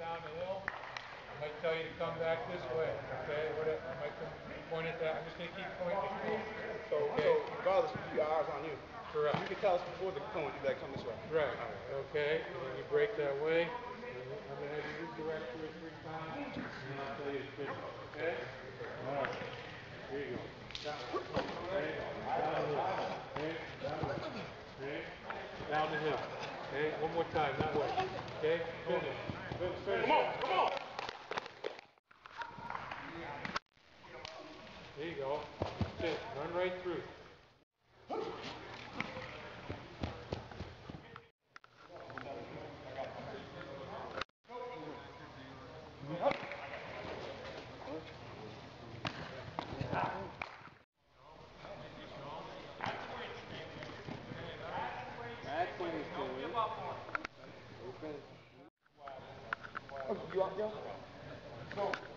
down the hill, I might tell you to come back this way, okay, whatever, I might point at that, I'm just gonna keep pointing. So, so regardless, you got eyes on you. Correct. You can tell us before the cone, you better come this way. Right, okay, and then you break that way, I'm gonna have you redirect two or three times, and then I'll tell you to finish, okay? All right, here you go. Down, okay, down the hill, okay, down the hill, okay, down the hill, okay, one more time, that way, okay, finish, finish, finish. Come on, come on. There you go, that's it, run right through. minute. Oh, you out there? No.